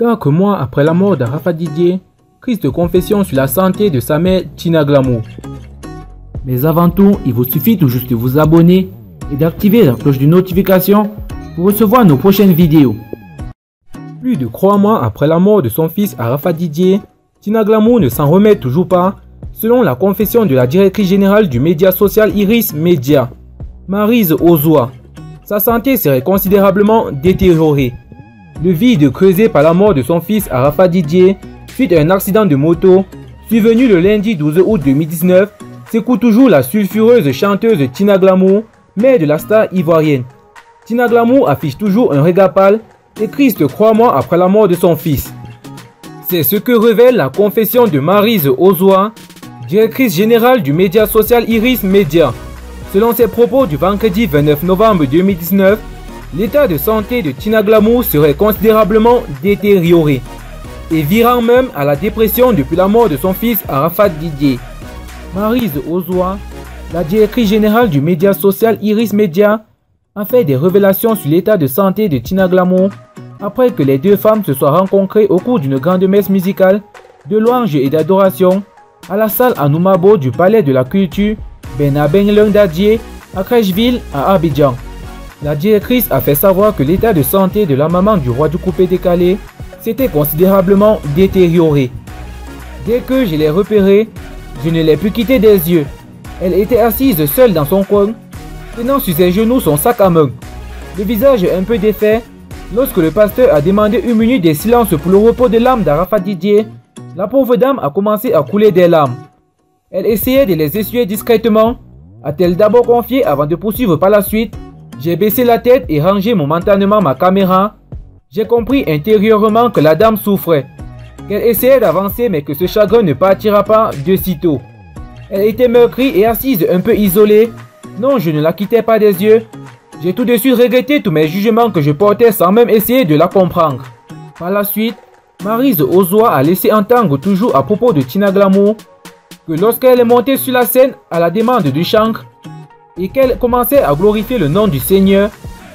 Quelques mois après la mort d'Arafa Didier, crise de confession sur la santé de sa mère Tina Glamour. Mais avant tout, il vous suffit tout juste de vous abonner et d'activer la cloche de notification pour recevoir nos prochaines vidéos. Plus de trois mois après la mort de son fils Arafa Didier, Tina Glamour ne s'en remet toujours pas, selon la confession de la directrice générale du média social Iris Media, Marise Ozoa. Sa santé serait considérablement détériorée. Le vide creusé par la mort de son fils Arafa Didier suite à un accident de moto survenu le lundi 12 août 2019 secoue toujours la sulfureuse chanteuse Tina Glamour, mère de la star ivoirienne. Tina Glamour affiche toujours un regard pâle et triste trois mois après la mort de son fils. C'est ce que révèle la confession de Marise Ozoa, directrice générale du média social Iris Media. Selon ses propos du vendredi 29 novembre 2019, l'état de santé de Tina Glamour serait considérablement détérioré et virant même à la dépression depuis la mort de son fils Arafat Didier. Marise Ozoa, la directrice générale du média social Iris Media, a fait des révélations sur l'état de santé de Tina Glamour après que les deux femmes se soient rencontrées au cours d'une grande messe musicale de louange et d'adoration à la salle Anoumabo du Palais de la Culture Benabeng Dadier à Crècheville à Abidjan. La directrice a fait savoir que l'état de santé de la maman du roi du coupé décalé s'était considérablement détérioré. Dès que je l'ai repérée, je ne l'ai plus quittée des yeux. Elle était assise seule dans son coin, tenant sur ses genoux son sac à main, le visage un peu défait. Lorsque le pasteur a demandé une minute de silence pour le repos de l'âme d'Arafat Didier, la pauvre dame a commencé à couler des larmes. Elle essayait de les essuyer discrètement. A-t-elle d'abord confié avant de poursuivre par la suite? J'ai baissé la tête et rangé momentanément ma caméra. J'ai compris intérieurement que la dame souffrait, qu'elle essayait d'avancer mais que ce chagrin ne partira pas de sitôt. Elle était meurtrie et assise un peu isolée. Non, je ne la quittais pas des yeux. J'ai tout de suite regretté tous mes jugements que je portais sans même essayer de la comprendre. Par la suite, Marise Ozoa a laissé entendre toujours à propos de Tina Glamour que lorsqu'elle est montée sur la scène à la demande du chancre et qu'elle commençait à glorifier le nom du Seigneur,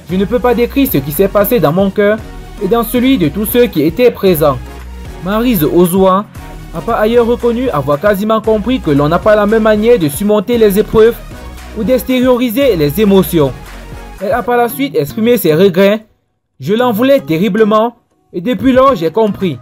je ne peux pas décrire ce qui s'est passé dans mon cœur et dans celui de tous ceux qui étaient présents. Marise Ozoa n'a pas ailleurs reconnu avoir quasiment compris que l'on n'a pas la même manière de surmonter les épreuves ou d'extérioriser les émotions. Elle a par la suite exprimé ses regrets. Je l'en voulais terriblement et depuis lors j'ai compris